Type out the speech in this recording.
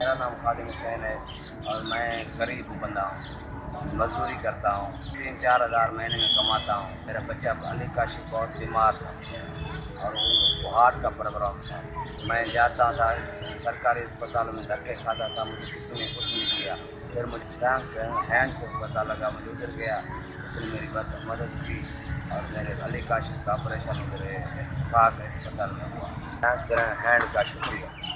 मेरा नाम खादिम हुसैन है और मैं गरीब बंदा हूँ। मजदूरी करता हूँ। तीन चार हज़ार महीने में कमाता हूँ। मेरा बच्चा अली काशिफ बहुत बीमार था और वो हार्ट का प्रोग्राम था। मैं जाता था, सरकारी अस्पतालों में धक्के खाता था। मुझे किसी ने कुछ नहीं किया। फिर मुझे हैंड से पता लगा, मुझे उधर गया। उसने मेरी मदद की और मेरे अली काशिफ का ऑपरेशन उधर इतफाक अस्पताल में हुआ। हैंड का शुक्रिया।